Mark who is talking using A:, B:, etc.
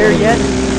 A: there yet?